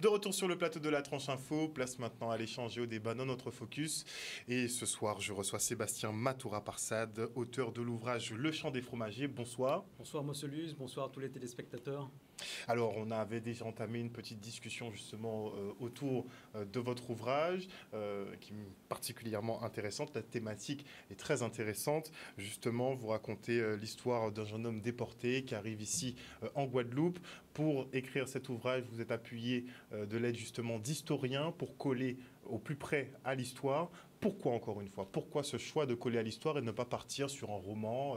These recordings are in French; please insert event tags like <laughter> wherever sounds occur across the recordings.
De retour sur le plateau de la tranche info, place maintenant à l'échange et au débat dans notre focus. Et ce soir, je reçois Sébastien Matoura Parsad, auteur de l'ouvrage Le chant des fromagers. Bonsoir. Bonsoir Monsieur Luz, bonsoir à tous les téléspectateurs. Alors, on avait déjà entamé une petite discussion justement euh, autour euh, de votre ouvrage, euh, qui est particulièrement intéressante. La thématique est très intéressante. Justement, vous racontez l'histoire d'un jeune homme déporté qui arrive ici en Guadeloupe. Pour écrire cet ouvrage, vous êtes appuyé de l'aide justement d'historiens pour coller au plus près à l'histoire. Pourquoi encore une fois Pourquoi ce choix de coller à l'histoire et ne pas partir sur un roman,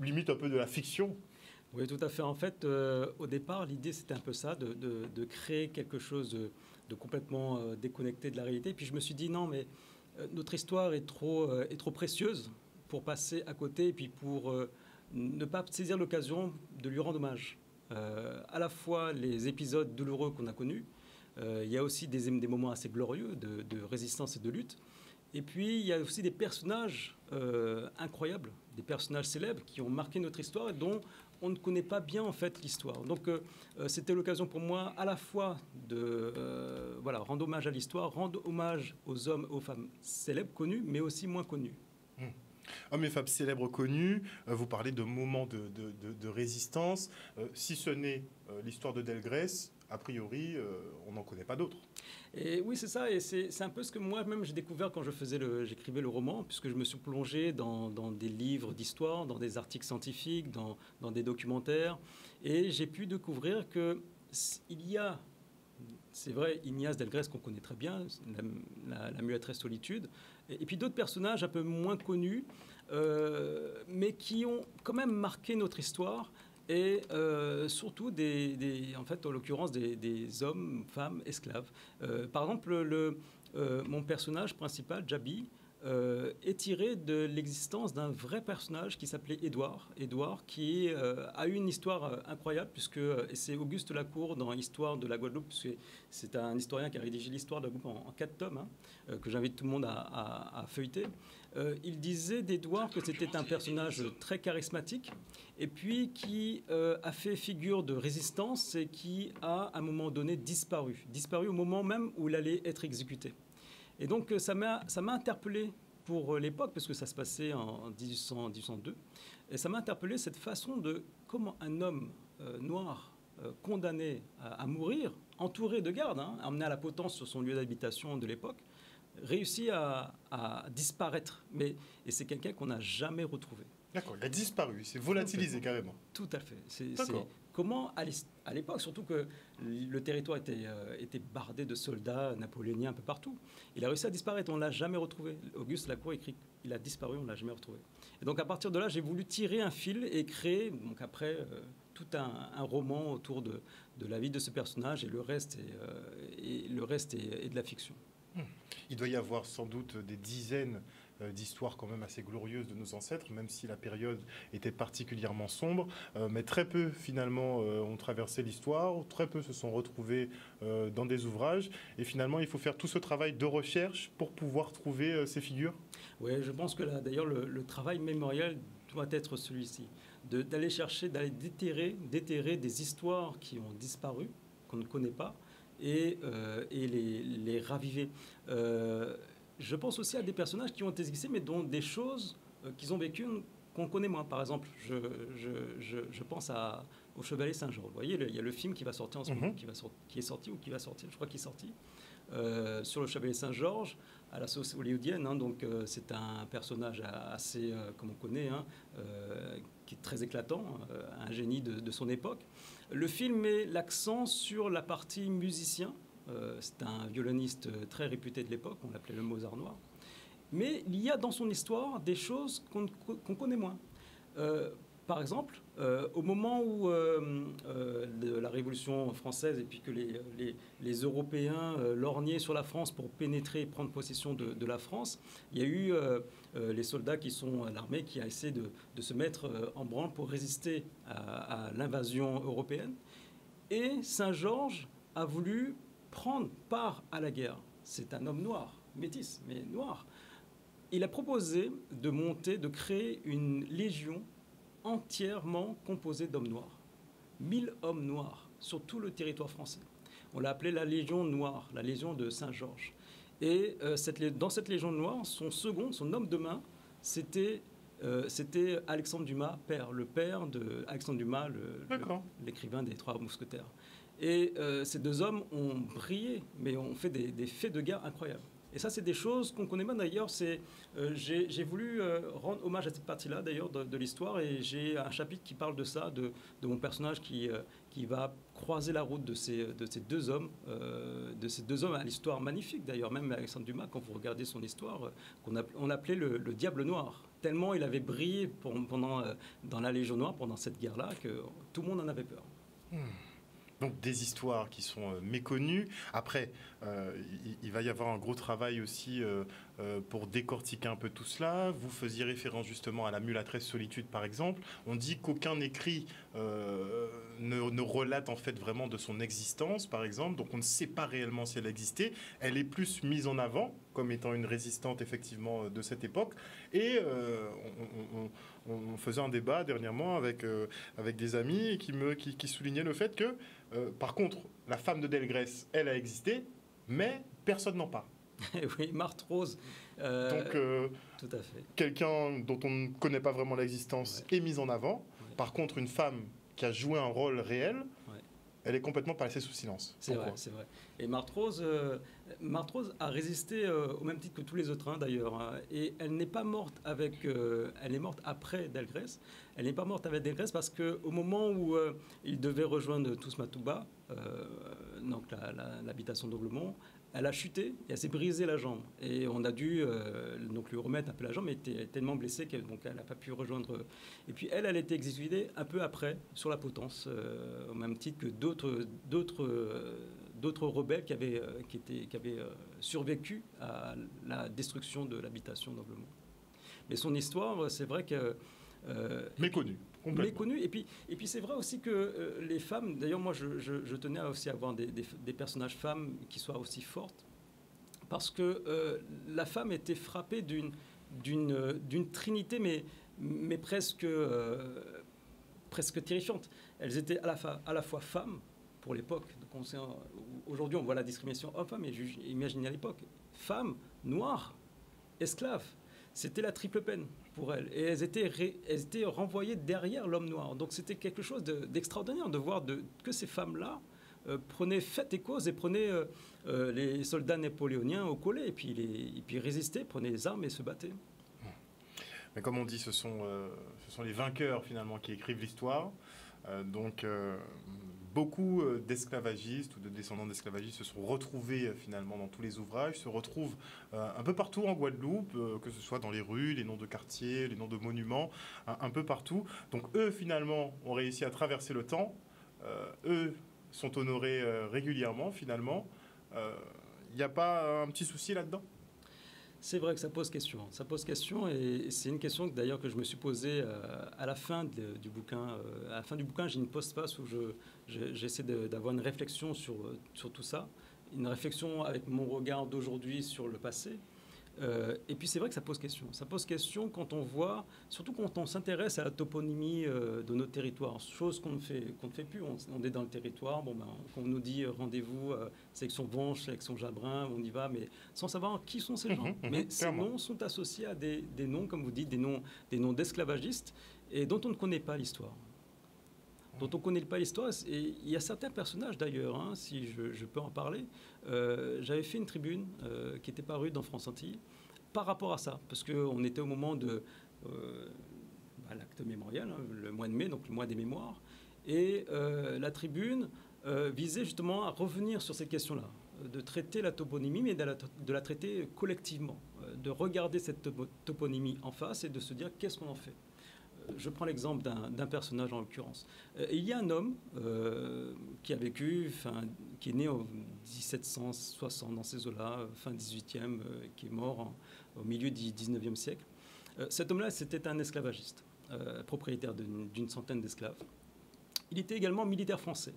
limite un peu de la fiction? Oui, tout à fait. En fait, euh, au départ, l'idée, c'était un peu ça, de, créer quelque chose de, complètement euh, déconnecté de la réalité. Puis je me suis dit, non, mais euh, notre histoire est trop, est trop précieuse pour passer à côté et puis pour ne pas saisir l'occasion de lui rendre hommage. à la fois les épisodes douloureux qu'on a connus, il y a aussi des, moments assez glorieux de, résistance et de lutte. Et puis, il y a aussi des personnages incroyables, des personnages célèbres qui ont marqué notre histoire et dont on ne connaît pas bien en fait l'histoire. Donc euh, euh, c'était l'occasion pour moi à la fois de euh, voilà, rendre hommage à l'histoire, rendre hommage aux hommes et aux femmes célèbres, connus, mais aussi moins connus. Mmh. Hommes et femmes célèbres connus, vous parlez de moments de, résistance. si ce n'est l'histoire de Delgrès, a priori, on n'en connaît pas d'autres. Et oui, c'est ça. Et c'est un peu ce que moi-même j'ai découvert quand je faisais j'écrivais le roman, puisque je me suis plongé dans, des livres d'histoire, dans des articles scientifiques, dans, des documentaires, et j'ai pu découvrir que il y a c'est vrai, Ignace Delgrès, qu'on connaît très bien, la, la, muettresse solitude, et, puis d'autres personnages un peu moins connus, euh, mais qui ont quand même marqué notre histoire et euh, surtout des, en fait, en l'occurrence des, hommes, femmes, esclaves. Euh, par exemple, le, euh, mon personnage principal, Jabi, euh, est tiré de l'existence d'un vrai personnage qui s'appelait Édouard. Édouard qui euh, a eu une histoire euh, incroyable, puisque c'est Auguste Lacour dans Histoire de la Guadeloupe, puisque c'est un historien qui a rédigé l'histoire de la Guadeloupe en, quatre tomes, hein, que j'invite tout le monde à, feuilleter. il disait d'Édouard que c'était un personnage très charismatique, et puis qui a fait figure de résistance et qui a à un moment donné disparu. Disparu au moment même où il allait être exécuté. Et donc euh, ça m'a interpellé pour euh, l'époque, parce que ça se passait en 1800, 1802, et ça m'a interpellé cette façon de comment un homme euh, noir condamné à, mourir, entouré de gardes, hein, emmené à la potence sur son lieu d'habitation de l'époque, réussit à, à, disparaître. Mais, et c'est quelqu'un qu'on n'a jamais retrouvé. D'accord, il a disparu, il s'est volatilisé carrément. Tout à fait. C'est comment, à l'époque, surtout que le territoire était, euh, était bardé de soldats napoléoniens un peu partout, il a réussi à disparaître, on ne l'a jamais retrouvé. Auguste Lacour écrit il a disparu, on ne l'a jamais retrouvé. Et donc à partir de là, j'ai voulu tirer un fil et créer, donc après, euh, tout un, roman autour de, la vie de ce personnage et le reste est, euh, et le reste est, de la fiction. Il doit y avoir sans doute des dizaines euh, d'histoires quand même assez glorieuses de nos ancêtres, même si la période était particulièrement sombre. Euh, mais très peu finalement euh, ont traversé l'histoire, très peu se sont retrouvés dans des ouvrages. Et finalement, il faut faire tout ce travail de recherche pour pouvoir trouver ces figures. Oui, je pense que là, d'ailleurs, le, travail mémorial doit être celui-ci, d'aller chercher, d'aller déterrer, déterrer des histoires qui ont disparu, qu'on ne connaît pas, et, les, raviver je pense aussi à des personnages qui ont existé, mais dont des choses euh, qu'ils ont vécues qu'on connaît moins. Par exemple, je, je, je, pense à, au Chevalier Saint-Georges. Vous voyez, il y a le film qui va sortir en ce moment, mhm. qui, va qui est sorti ou qui va sortir, je crois qu'il est sorti, euh, sur le Chevalier Saint-Georges, à la sauce hollywoodienne. Hein. donc, euh, c'est un personnage assez, comme on connaît, hein, qui est très éclatant, un génie de, de, son époque. Le film met l'accent sur la partie musicien, c'est un violoniste très réputé de l'époque, on l'appelait le Mozart noir. Mais il y a dans son histoire des choses qu'on connaît moins. Euh, par exemple, euh, au moment où de la Révolution française et puis que les, Européens lorgnaient sur la France pour pénétrer et prendre possession de, la France, il y a eu les soldats qui sont à l'armée qui a essayé de, se mettre en branle pour résister à l'invasion européenne. Et Saint-Georges a voulu prendre part à la guerre. C'est un homme noir, métis, mais noir. Il a proposé de monter, de créer une légion entièrement composée d'hommes noirs. 1000 hommes noirs sur tout le territoire français. On l'a appelé la Légion Noire, la Légion de Saint-Georges. Et dans cette Légion Noire, son second, son homme de main, c'était c'était Alexandre Dumas, père, le père de Alexandre Dumas, l'écrivain des Trois Mousquetaires. Et ces deux hommes ont brillé, mais ont fait des faits de guerre incroyables. Et ça, c'est des choses qu'on connaît bien d'ailleurs. C'est, euh, j'ai, voulu euh, rendre hommage à cette partie-là d'ailleurs de, l'histoire et j'ai un chapitre qui parle de ça, de, mon personnage qui, euh, qui va croiser la route de ces, de ces deux hommes, de ces deux hommes à l'histoire magnifique d'ailleurs. Même Alexandre Dumas, quand vous regardez son histoire, qu'on on appelait le, Diable Noir. Tellement il avait brillé pendant, dans la Légion Noire pendant cette guerre-là que tout le monde en avait peur. Hmm. Donc des histoires qui sont euh, méconnues. Après, euh, il, va y avoir un gros travail aussi euh, pour décortiquer un peu tout cela. Vous faisiez référence justement à la mulatresse solitude, par exemple. On dit qu'aucun écrit ne, relate en fait vraiment de son existence, par exemple. Donc on ne sait pas réellement si elle existait. Elle est plus mise en avant comme étant une résistante effectivement de cette époque. Et on, faisait un débat dernièrement avec, avec des amis qui, me, qui, qui soulignaient le fait que euh, par contre, la femme de Delgrès, elle a existé, mais personne n'en parle. <laughs> oui, Marthe Rose. Euh, Donc, euh, tout à fait. Quelqu'un dont on ne connaît pas vraiment l'existence est mise en avant. Par contre, une femme qui a joué un rôle réel, elle est complètement passée sous silence. C'est vrai, c'est vrai. Et Marthe Rose, euh, a résisté au même titre que tous les autres, hein, d'ailleurs. Hein. et elle n'est pas morte avec, elle est morte après Delgrès. Elle n'est pas morte avec Delgrès parce qu'au moment où il devait rejoindre Tousmatouba, donc l'habitation la, elle a chuté et elle s'est brisé la jambe. Et on a dû euh, donc lui remettre un peu la jambe, mais elle était tellement blessée qu'elle n'a pas pu rejoindre. Et puis elle, elle a été exécutée un peu après sur la potence, euh, au même titre que d'autres, euh, d'autres rebelles qui avaient, qui étaient, qui avaient survécu à la destruction de l'habitation d'Anglemont. Mais son histoire, c'est vrai que méconnue méconnu. Et puis, et puis c'est vrai aussi que euh, les femmes, d'ailleurs moi je, tenais aussi à avoir des, personnages femmes qui soient aussi fortes, parce que euh, la femme était frappée d'une, d'une, d'une trinité, mais, mais presque, euh, presque terrifiante. Elles étaient à la, fois, à la fois femmes, pour l'époque, aujourd'hui on voit la discrimination homme-femme, mais imaginez à l'époque, femmes, noires, esclaves, c'était la triple peine elles. Et elles étaient, renvoyées derrière l'homme noir. Donc c'était quelque chose d'extraordinaire de, voir que ces femmes-là euh, prenaient fait et cause et prenaient euh, euh, les soldats napoléoniens au collet et puis, les, et résistaient, prenaient les armes et se battaient. Mais comme on dit, ce sont, ce sont les vainqueurs finalement qui écrivent l'histoire. donc beaucoup euh, d'esclavagistes ou de descendants d'esclavagistes se sont retrouvés euh, finalement dans tous les ouvrages, se retrouvent euh, un peu partout en Guadeloupe, que ce soit dans les rues, les noms de quartiers, les noms de monuments, un, peu partout. Donc eux finalement ont réussi à traverser le temps, eux sont honorés régulièrement finalement. Il n'y a pas un petit souci là-dedans? C'est vrai que ça pose question. Ça pose question et c'est une question d'ailleurs que je me suis posée euh, à la fin du bouquin. Euh, à la fin du bouquin, j'ai une post-passe où j'essaie d'avoir une réflexion sur, sur tout ça, une réflexion avec mon regard d'aujourd'hui sur le passé, euh, et puis c'est vrai que ça pose question. Ça pose question quand on voit, surtout quand on s'intéresse à la toponymie euh, de notre territoire, chose qu'on ne fait, qu'on ne fait plus. On, est dans le territoire, bon ben, quand on nous dit euh, rendez-vous, sélection Blanche, sélection Jabrin, on y va, mais sans savoir qui sont ces gens. Mhm, mhm, mais ces noms sont associés à des, des, noms, comme vous dites, des noms, des noms d'esclavagistes et dont on ne connaît pas l'histoire dont on ne connaît pas l'histoire. Et il y a certains personnages d'ailleurs, hein, si je, peux en parler. Euh, j'avais fait une tribune euh, qui était parue dans France Antilles par rapport à ça, parce qu'on était au moment de euh, bah, l'acte mémorial, hein, le mois de mai, donc le mois des mémoires. Et la tribune visait justement à revenir sur ces questions-là, de traiter la toponymie, mais de la traiter collectivement, de regarder cette toponymie en face et de se dire qu'est-ce qu'on en fait je prends l'exemple d'un personnage en l'occurrence. Euh, il y a un homme euh, qui a vécu, qui est né en 1760 dans ces eaux-là, euh, fin 18e, qui est mort au milieu du 19e siècle. cet homme-là, c'était un esclavagiste, propriétaire d'une centaine d'esclaves. Il était également militaire français.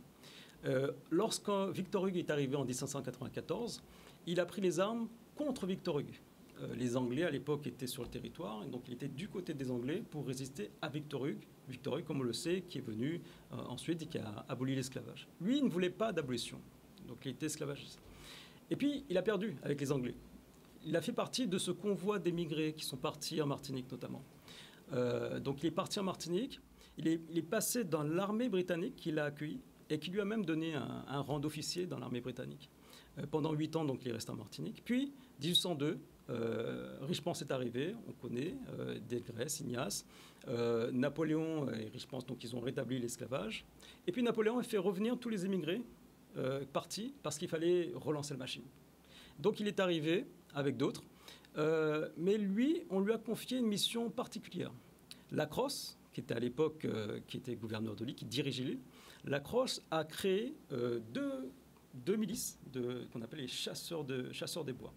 lorsque Victor Hugo est arrivé en 1794, il a pris les armes contre Victor Hugo. Euh, les Anglais à l'époque étaient sur le territoire, et donc il était du côté des Anglais pour résister à Victor Hugo. Victor Hugo, comme on le sait, qui est venu euh, ensuite et qui a aboli l'esclavage. Lui, il ne voulait pas d'abolition. Donc il était esclavagiste. Et puis il a perdu avec les Anglais. Il a fait partie de ce convoi d'émigrés qui sont partis en Martinique notamment. Euh, donc il est parti en Martinique. Il est, passé dans l'armée britannique qui l'a accueilli et qui lui a même donné un, rang d'officier dans l'armée britannique. Pendant huit ans, donc, il est resté en Martinique. Puis, 1802, euh, Richepens est arrivé, on connaît, euh, Grèce, Ignace. Euh, Napoléon et Richepens, donc, ils ont rétabli l'esclavage. Et puis, Napoléon a fait revenir tous les émigrés partis parce qu'il fallait relancer la machine. Donc, il est arrivé avec d'autres. mais lui, on lui a confié une mission particulière. Lacrosse, qui était à l'époque, qui était gouverneur de l'île, qui dirigeait l'île, Lacrosse a créé deux, deux, milices qu'on appelle les chasseurs, de, chasseurs des bois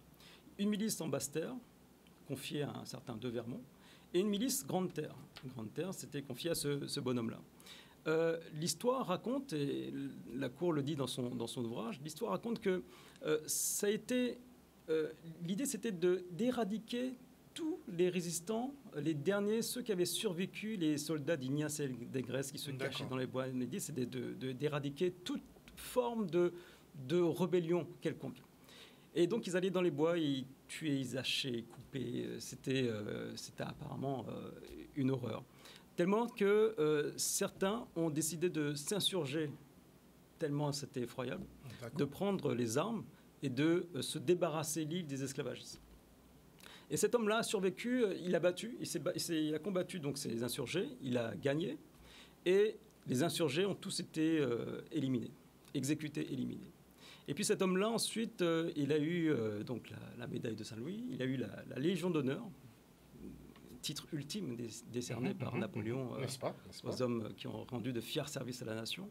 une milice en basse-terre, confiée à un certain De Vermont, et une milice Grande Terre. Grande Terre, c'était confié à ce, bonhomme-là. Euh, l'histoire raconte, et la Cour le dit dans son, dans son ouvrage, l'histoire raconte que euh, ça a été. Euh, l'idée, c'était d'éradiquer tous les résistants, les derniers, ceux qui avaient survécu, les soldats d'Ignace et des Grèces qui se cachaient dans les bois. L'idée, c'était d'éradiquer toute forme de, de rébellion quelconque. Et donc ils allaient dans les bois, ils tuaient, ils hachaient, ils coupaient. C'était, euh, c'était apparemment euh, une horreur. Tellement que euh, certains ont décidé de s'insurger, tellement c'était effroyable, de prendre les armes et de se débarrasser l'île des esclavagistes. Et cet homme-là a survécu, il a battu, il, s'est, il a combattu donc ces insurgés, il a gagné, et les insurgés ont tous été éliminés, exécutés, éliminés. Et puis cet homme-là, ensuite, euh, il a eu euh, donc la, médaille de Saint-Louis, il a eu la, Légion d'honneur, titre ultime décerné mhm, par mhm, Napoléon euh, aux hommes qui ont rendu de fiers services à la nation.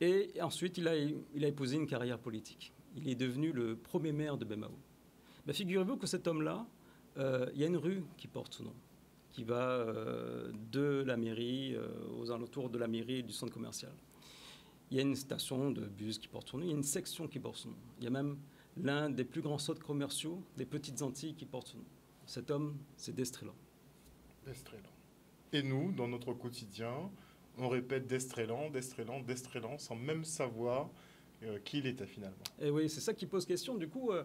Et ensuite, il a, il a épousé une carrière politique. Il est devenu le premier maire de Bemao. Ben, figurez-vous que cet homme-là, il y a une rue qui porte son nom, qui va de la mairie, aux alentours de la mairie et du centre commercial. Il y a une station de bus qui porte son nom, il y a une section qui porte son nom. Il y a même l'un des plus grands sautes commerciaux des Petites Antilles qui porte son nom. Cet homme, c'est Destrélan. Destrélan. Et nous, dans notre quotidien, on répète Destrélan, Destrélan, Destrélan, sans même savoir euh, qui il était finalement. Et oui, c'est ça qui pose question. Du coup, euh,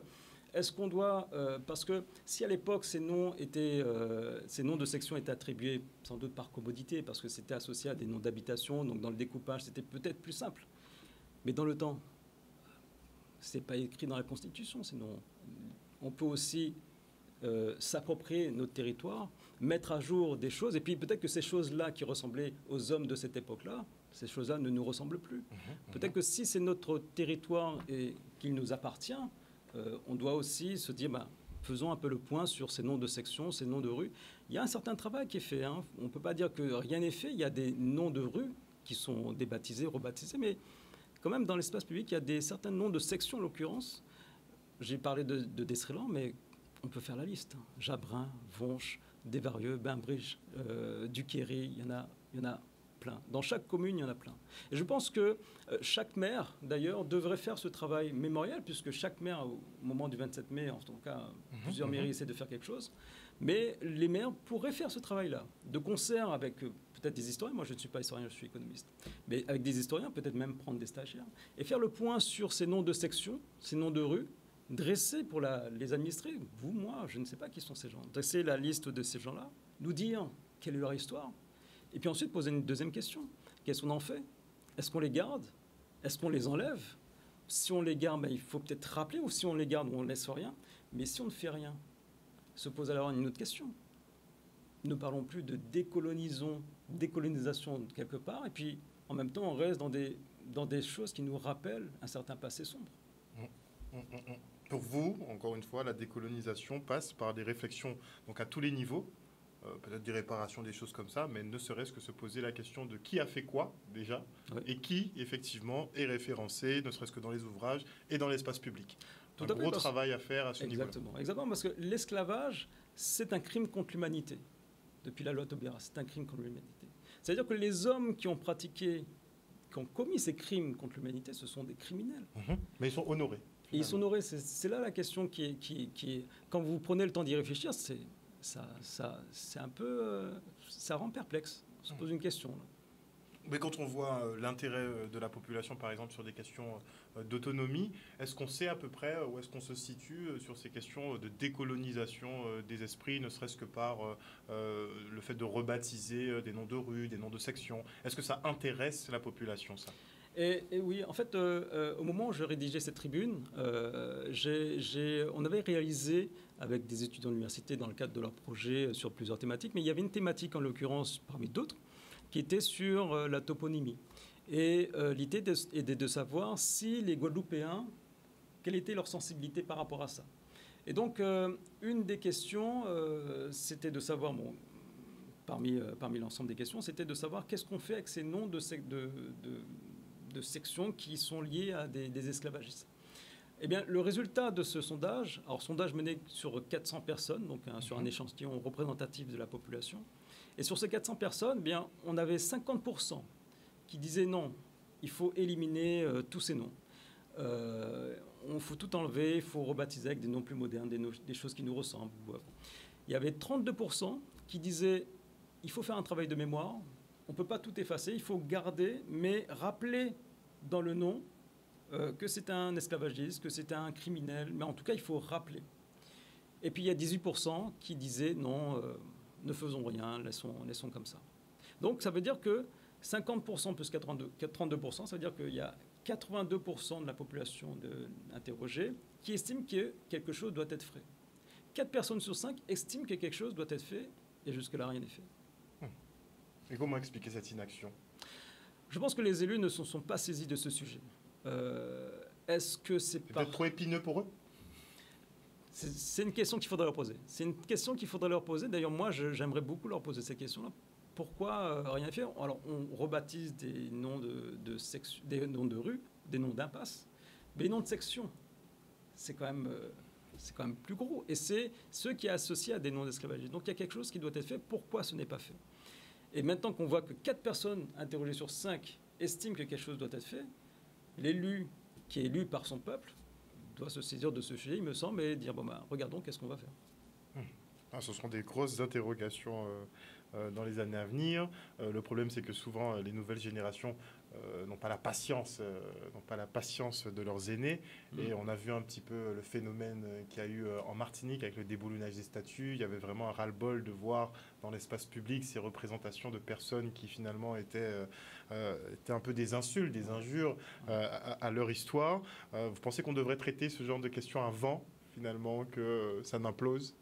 est-ce qu'on doit, euh, parce que si à l'époque ces noms étaient, euh, ces noms de section étaient attribués sans doute par commodité, parce que c'était associé à des noms d'habitation, donc dans le découpage c'était peut-être plus simple. Mais dans le temps, c'est pas écrit dans la Constitution, sinon on peut aussi euh, s'approprier notre territoire, mettre à jour des choses, et puis peut-être que ces choses-là qui ressemblaient aux hommes de cette époque-là, ces choses-là ne nous ressemblent plus. Mmh mmh peut-être que si c'est notre territoire et qu'il nous appartient, euh, on doit aussi se dire, bah, faisons un peu le point sur ces noms de sections, ces noms de rues. Il y a un certain travail qui est fait. Hein. On ne peut pas dire que rien n'est fait. Il y a des noms de rues qui sont débaptisés, rebaptisés, mais quand même dans l'espace public, il y a des certains noms de sections, en l'occurrence. J'ai parlé de, de mais on peut faire la liste. Jabrin, Vonche, Desvarieux, Bainbridge, euh, Duquéry, il y en a, il y en a dans chaque commune, il y en a plein. Et je pense que euh, chaque maire, d'ailleurs, devrait faire ce travail mémorial, puisque chaque maire, au moment du 27 mai, en tout cas, mhm, plusieurs mhm. mairies essaient de faire quelque chose. Mais les maires pourraient faire ce travail-là, de concert avec euh, peut-être des historiens. Moi, je ne suis pas historien, je suis économiste. Mais avec des historiens, peut-être même prendre des stagiaires, et faire le point sur ces noms de sections, ces noms de rues, dresser pour les administrer, vous, moi, je ne sais pas qui sont ces gens, dresser la liste de ces gens-là, nous dire quelle est leur histoire, et puis ensuite, poser une deuxième question. Qu'est-ce qu'on en fait? Est-ce qu'on les garde? Est-ce qu'on les enlève? Si on les garde, ben, il faut peut-être rappeler, ou si on les garde, on ne laisse rien. Mais si on ne fait rien, se pose alors une autre question. Ne parlons plus de décolonisation quelque part, et puis en même temps, on reste dans des, choses qui nous rappellent un certain passé sombre. Mmh, mmh, mmh, Pour vous, encore une fois, la décolonisation passe par des réflexions donc à tous les niveaux, peut-être des réparations, des choses comme ça, mais ne serait-ce que se poser la question de qui a fait quoi déjà et qui effectivement est référencé, ne serait-ce que dans les ouvrages et dans l'espace public. Tout un gros travail à faire à ce niveau-là. Exactement, parce que l'esclavage, c'est un crime contre l'humanité. Depuis la loi Taubira, c'est un crime contre l'humanité. C'est-à-dire que les hommes qui ont pratiqué, qui ont commis ces crimes contre l'humanité, ce sont des criminels. Mhm. Mais ils sont honorés. Et ils sont honorés. C'est là la question qui est, qui, qui est, Quand vous prenez le temps d'y réfléchir, c'est ça, ça c'est un peu, euh, ça rend perplexe. On se pose une question. Mais quand on voit euh, l'intérêt euh, de la population, par exemple, sur des questions euh, d'autonomie, est-ce qu'on sait à peu près où est-ce qu'on se situe sur ces questions de décolonisation des esprits, ne serait-ce que par le fait de rebaptiser des noms de rues, des noms de sections? Est-ce que ça intéresse la population, ça? Et, oui, en fait, au moment où je rédigeais cette tribune, on avait réalisé avec des étudiants de l'université dans le cadre de leur projet sur plusieurs thématiques, mais il y avait une thématique en l'occurrence parmi d'autres qui était sur euh, la toponymie. Et euh, l'idée était de savoir si les Guadeloupéens, quelle était leur sensibilité par rapport à ça. Et donc, euh, une des questions, c'était de savoir, bon, parmi, parmi l'ensemble des questions, c'était de savoir qu'est-ce qu'on fait avec ces noms de, sections qui sont liées à des, esclavagistes. Eh bien, le résultat de ce sondage, alors sondage mené sur 400 personnes, donc hein, sur un mhm. échantillon représentatif de la population, et sur ces 400 personnes, eh bien, on avait 50% qui disaient non, il faut éliminer euh, tous ces noms. Euh, on faut tout enlever, il faut rebaptiser avec des noms plus modernes, des, choses qui nous ressemblent. Il y avait 32% qui disaient il faut faire un travail de mémoire, on ne peut pas tout effacer, il faut garder, mais rappeler dans le nom euh, que c'est un esclavagiste, que c'est un criminel, mais en tout cas, il faut rappeler. Et puis il y a 18% qui disaient non, ne faisons rien, laissons, laissons comme ça. Donc ça veut dire que 50% plus 82, 32%, ça veut dire qu'il y a 82% de la population de, interrogée qui estime que quelque chose doit être fait. 4 personnes sur 5 estiment que quelque chose doit être fait et jusque-là rien n'est fait. Et comment expliquer cette inaction? Je pense que les élus ne se sont pas saisis de ce sujet. Euh, est-ce que c'est peut-être trop épineux pour eux? C'est une question qu'il faudrait leur poser. C'est une question qu'il faudrait leur poser. D'ailleurs, moi, j'aimerais beaucoup leur poser ces questions-là. Pourquoi euh, rien faire? Alors, on rebaptise des noms de, des noms de rues, des noms d'impasses, mais les noms de sections, c'est quand même, euh, c'est quand même plus gros. Et c'est ce qui est associé à des noms d'esclavagistes. Donc, il y a quelque chose qui doit être fait. Pourquoi ce n'est pas fait? Et maintenant qu'on voit que 4 personnes interrogées sur 5 estiment que quelque chose doit être fait, l'élu qui est élu par son peuple doit se saisir de ce sujet, il me semble, et dire bon, bah, regardons qu'est-ce qu'on va faire. Ah, ce seront des grosses interrogations euh, euh, dans les années à venir. Euh, le problème, c'est que souvent, les nouvelles générations n'ont pas la patience, n'ont pas la patience de leurs aînés. Mm. Et on a vu un petit peu le phénomène qu'il y a eu en Martinique avec le déboulonnage des statues. Il y avait vraiment un ras-le-bol de voir dans l'espace public ces représentations de personnes qui finalement étaient, étaient un peu des insultes, des injures à, leur histoire. vous pensez qu'on devrait traiter ce genre de questions avant finalement que ça n'implose?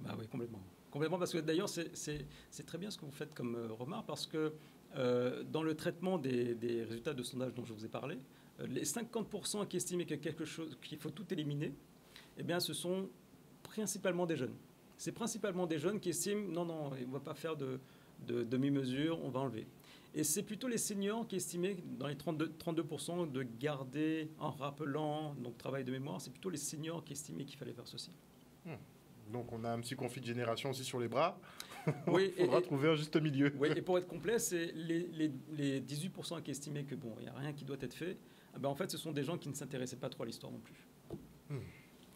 Bah oui, complètement. Complètement, parce que d'ailleurs, c'est très bien ce que vous faites comme euh, remarque, parce que euh, dans le traitement des, résultats de sondage dont je vous ai parlé, euh, les 50% qui estiment que quelque qu'il faut tout éliminer, eh bien, ce sont principalement des jeunes. C'est principalement des jeunes qui estiment non, non, on ne va pas faire de, de demi-mesure, on va enlever. Et c'est plutôt les seniors qui estimaient, dans les 32%, 32% de garder en rappelant, donc travail de mémoire, c'est plutôt les seniors qui estimaient qu'il fallait faire ceci. Hmm. Donc on a un petit conflit de génération aussi sur les bras. <laughs> Oui, Il faudra trouver un juste milieu. Oui, et pour <laughs> être complet, c'est les, les, 18% qui estimaient que bon, il n'y a rien qui doit être fait. Ah ben, en fait, ce sont des gens qui ne s'intéressaient pas trop à l'histoire non plus. Hmm.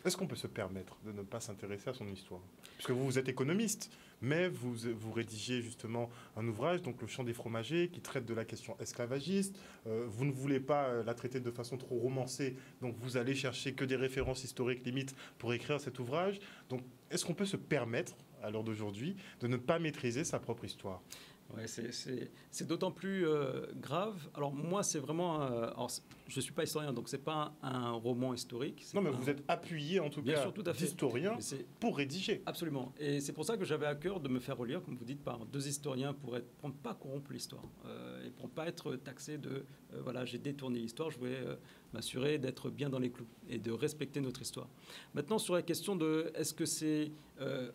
Est-ce qu'on peut se permettre de ne pas s'intéresser à son histoire? Puisque vous, vous êtes économiste, mais vous, vous rédigez justement un ouvrage, donc Le Chant des fromagers, qui traite de la question esclavagiste. Euh, vous ne voulez pas euh, la traiter de façon trop romancée, donc vous allez chercher que des références historiques limites pour écrire cet ouvrage. Donc, est-ce qu'on peut se permettre, à l'heure d'aujourd'hui, de ne pas maîtriser sa propre histoire? C'est d'autant plus euh, grave. Alors moi, c'est vraiment... Euh, je ne suis pas historien, donc ce n'est pas un, roman historique. Non, mais vous êtes appuyé en tout cas d'historiens pour rédiger. Absolument. Et c'est pour ça que j'avais à cœur de me faire relire, comme vous dites, par deux historiens pour, être, pour ne pas corrompre l'histoire. Euh, et pour ne pas être taxé de... voilà, j'ai détourné l'histoire, je voulais m'assurer d'être bien dans les clous et de respecter notre histoire. Maintenant, sur la question de est-ce que c'est...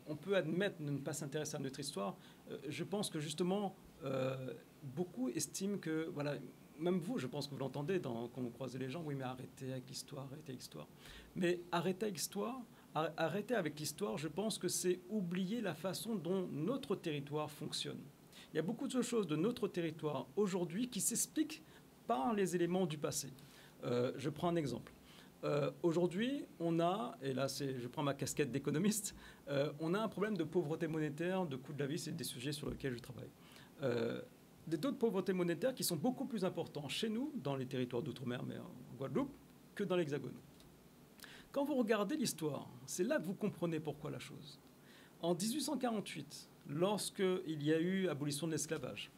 on peut admettre de ne pas s'intéresser à notre histoire euh, je pense que justement, euh, beaucoup estiment que, voilà, même vous, je pense que vous l'entendez quand vous croisez les gens, oui, mais arrêtez avec l'histoire, arrêtez avec l'histoire. Mais arrêtez avec l'histoire, arrêtez avec l'histoire, je pense que c'est oublier la façon dont notre territoire fonctionne. Il y a beaucoup de choses de notre territoire aujourd'hui qui s'expliquent par les éléments du passé. Euh, je prends un exemple. Euh, aujourd'hui, on a, et là je prends ma casquette d'économiste, euh, on a un problème de pauvreté monétaire, de coût de la vie, c'est des sujets sur lesquels je travaille. Des taux de pauvreté monétaire qui sont beaucoup plus importants chez nous, dans les territoires d'outre-mer, mais en Guadeloupe, que dans l'Hexagone. Quand vous regardez l'histoire, c'est là que vous comprenez pourquoi la chose. En 1848, lorsqu'il y a eu abolition de l'esclavage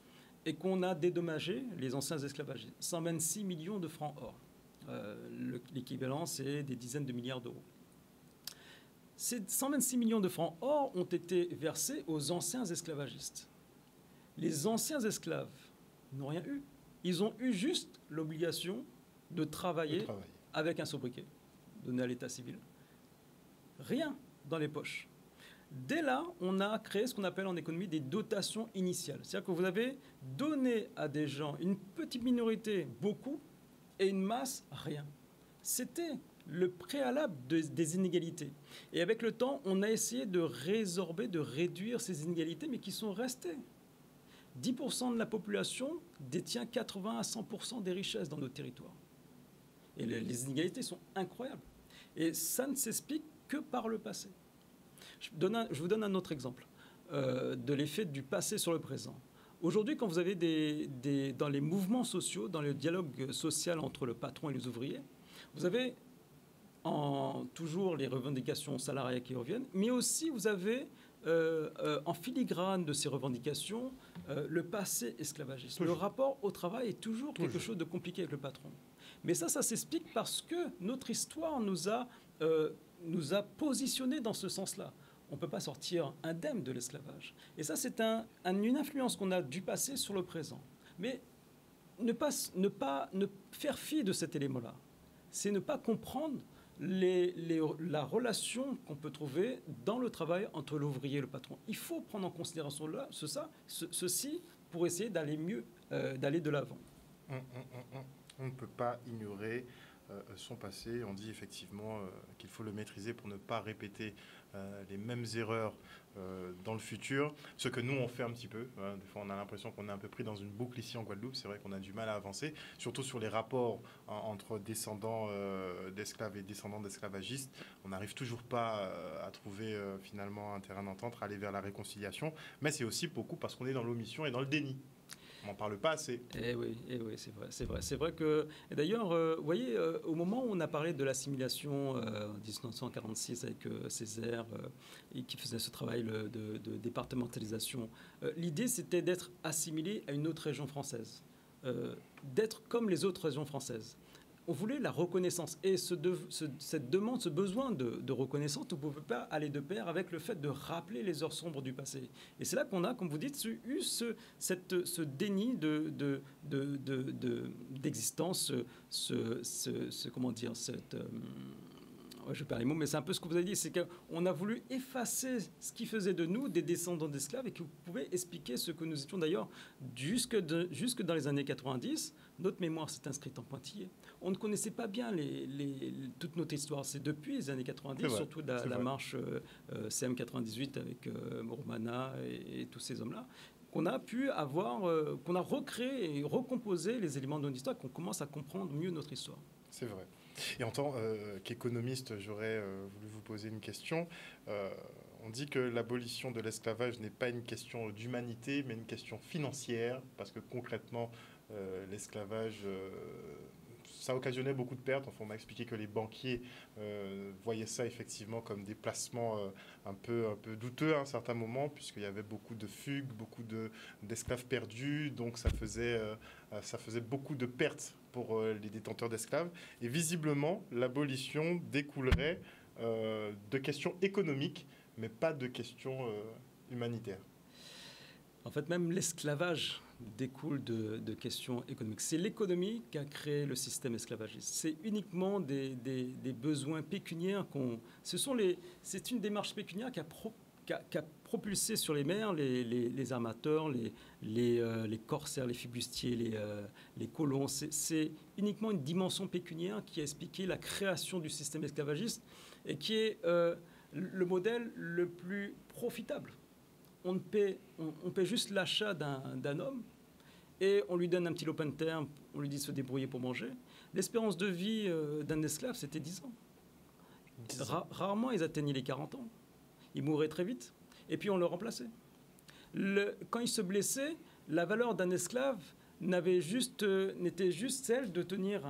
et qu'on a dédommagé les anciens esclavagistes, 126 millions de francs or. Euh, l'équivalent, c'est des dizaines de milliards d'euros. Ces 126 millions de francs or ont été versés aux anciens esclavagistes. Les anciens esclaves n'ont rien eu. Ils ont eu juste l'obligation de travailler, avec un sobriquet donné à l'état civil. Rien dans les poches. Dès là, on a créé ce qu'on appelle en économie des dotations initiales. C'est-à-dire que vous avez donné à des gens, une petite minorité, beaucoup, et une masse, rien. C'était le préalable des inégalités. Et avec le temps, on a essayé de résorber, de réduire ces inégalités, mais qui sont restées. 10% de la population détient 80 à 100% des richesses dans nos territoires. Et les inégalités sont incroyables. Et ça ne s'explique que par le passé. Je, vous donne un autre exemple euh, de l'effet du passé sur le présent. Aujourd'hui, quand vous avez des, dans les mouvements sociaux, dans le dialogue social entre le patron et les ouvriers, vous avez toujours les revendications salariales qui reviennent, mais aussi vous avez en filigrane de ces revendications le passé esclavagiste. Le rapport au travail est toujours, quelque chose de compliqué avec le patron. Mais ça, ça s'explique parce que notre histoire nous a, euh, nous a positionnés dans ce sens-là. On ne peut pas sortir indemne de l'esclavage. Et ça, c'est un, une influence qu'on a du passé sur le présent. Mais ne pas, ne pas ne faire fi de cet élément-là, c'est ne pas comprendre la relation qu'on peut trouver dans le travail entre l'ouvrier et le patron. Il faut prendre en considération ce, ça, ceci pour essayer d'aller mieux, euh, d'aller de l'avant. On ne peut pas ignorer euh, son passé. On dit effectivement euh, qu'il faut le maîtriser pour ne pas répéter les mêmes erreurs dans le futur. Ce que nous, on fait un petit peu. Hein. Des fois, on a l'impression qu'on est un peu pris dans une boucle ici en Guadeloupe. C'est vrai qu'on a du mal à avancer, surtout sur les rapports hein, entre descendants d'esclaves et descendants d'esclavagistes. On n'arrive toujours pas à trouver finalement un terrain d'entente, à aller vers la réconciliation. Mais c'est aussi beaucoup parce qu'on est dans l'omission et dans le déni. On parle pas assez. Eh oui, eh oui c'est vrai, c'est vrai. C'est vrai que, d'ailleurs, euh, voyez, euh, au moment où on a parlé de l'assimilation euh, en 1946 avec Césaire, et qui faisait ce travail de, de, départementalisation, l'idée c'était d'être assimilé à une autre région française, d'être comme les autres régions françaises on voulait la reconnaissance. Et ce cette demande, ce besoin de, reconnaissance ne pouvait pas aller de pair avec le fait de rappeler les heures sombres du passé. Et c'est là qu'on a, comme vous dites, eu ce, déni d'existence, de, ce, ce, comment dire, cette... Euh, je perds les mots, mais c'est un peu ce que vous avez dit, c'est qu'on a voulu effacer ce qui faisait de nous des descendants d'esclaves et que vous pouvez expliquer ce que nous étions d'ailleurs jusque, jusque dans les années 90. Notre mémoire s'est inscrite en pointillé on ne connaissait pas bien les, toute notre histoire. C'est depuis les années 90, surtout la, marche euh, euh, CM98 avec euh, Romana et, tous ces hommes-là, qu'on a pu avoir, qu'on a recréé et recomposé les éléments de notre histoire, qu'on commence à comprendre mieux notre histoire. C'est vrai. Et en tant qu'économiste, j'aurais voulu vous poser une question. on dit que l'abolition de l'esclavage n'est pas une question d'humanité, mais une question financière, parce que concrètement, l'esclavage ça occasionnait beaucoup de pertes. On m'a expliqué que les banquiers euh, voyaient ça effectivement comme des placements euh, un, peu, un peu douteux à un certain moment, puisqu'il y avait beaucoup de fugues, beaucoup d'esclaves perdus. Donc ça faisait, euh, ça faisait beaucoup de pertes pour les détenteurs d'esclaves. Et visiblement, l'abolition découlerait de questions économiques, mais pas de questions humanitaires. En fait, même l'esclavage découle de, questions économiques. C'est l'économie qui a créé le système esclavagiste. C'est uniquement des, besoins pécuniaires qu'on. Ce sont les. C'est une démarche pécuniaire qui a, propulsé sur les mers les, armateurs, les, euh, les, corsaires, les fibustiers, les, euh, les colons. C'est uniquement une dimension pécuniaire qui a expliqué la création du système esclavagiste et qui est euh, le modèle le plus profitable on paie, on, paie juste l'achat d'un homme et on lui donne un petit lopin de terre, on lui dit de se débrouiller pour manger. L'espérance de vie euh, d'un esclave, c'était 10 ans. rarement, ils atteignaient les 40 ans. Ils mouraient très vite. Et puis, on le remplaçait. quand il se blessait, la valeur d'un esclave n'avait juste, n'était juste celle de tenir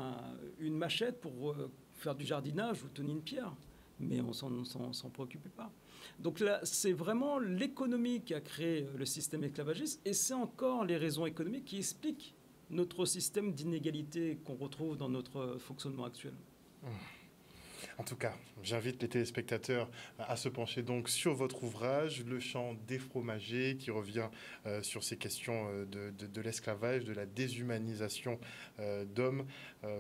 une machette pour faire du jardinage ou tenir une pierre. Mais on s'en préoccupait pas. Donc là, c'est vraiment l'économie qui a créé le système esclavagiste, et c'est encore les raisons économiques qui expliquent notre système d'inégalité qu'on retrouve dans notre fonctionnement actuel. Mmh. En tout cas, j'invite les téléspectateurs à se pencher donc sur votre ouvrage, Le chant des fromagers, qui revient euh, sur ces questions euh, de, l'esclavage, de la déshumanisation euh, d'hommes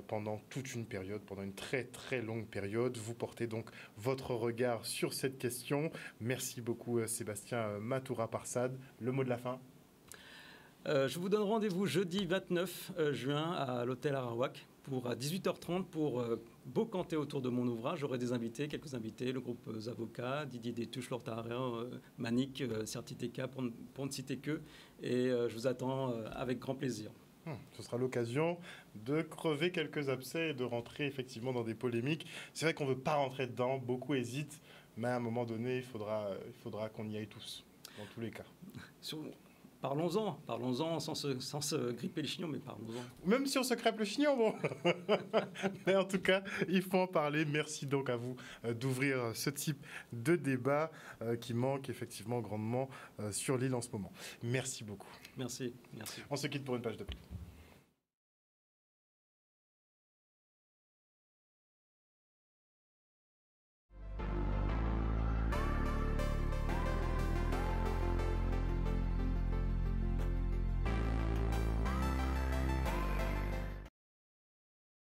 pendant toute une période, pendant une très très longue période. Vous portez donc votre regard sur cette question. Merci beaucoup Sébastien Matoura-Parsad. Le mot de la fin? Je vous donne rendez-vous jeudi 29 juin à l'hôtel Arawak pour à 18h30 pour euh, beau canter autour de mon ouvrage. J'aurai des invités, quelques invités, le groupe euh, Avocats, Didier Détouche, Laure euh, Manic, euh, Certiteka, pour, pour, ne citer que. Et je vous attends avec grand plaisir. Hum, ce sera l'occasion de crever quelques abcès et de rentrer effectivement dans des polémiques. C'est vrai qu'on ne veut pas rentrer dedans, beaucoup hésitent, mais à un moment donné, il faudra, il faudra qu'on y aille tous, dans tous les cas. Parlons-en, parlons-en sans se, gripper le chignon, mais parlons-en. Même si on se crêpe le chignon, bon. <laughs> mais en tout cas, il faut en parler. Merci donc à vous euh, d'ouvrir ce type de débat euh, qui manque effectivement grandement euh, sur l'île en ce moment. Merci beaucoup. Merci, merci. On se quitte pour une page de.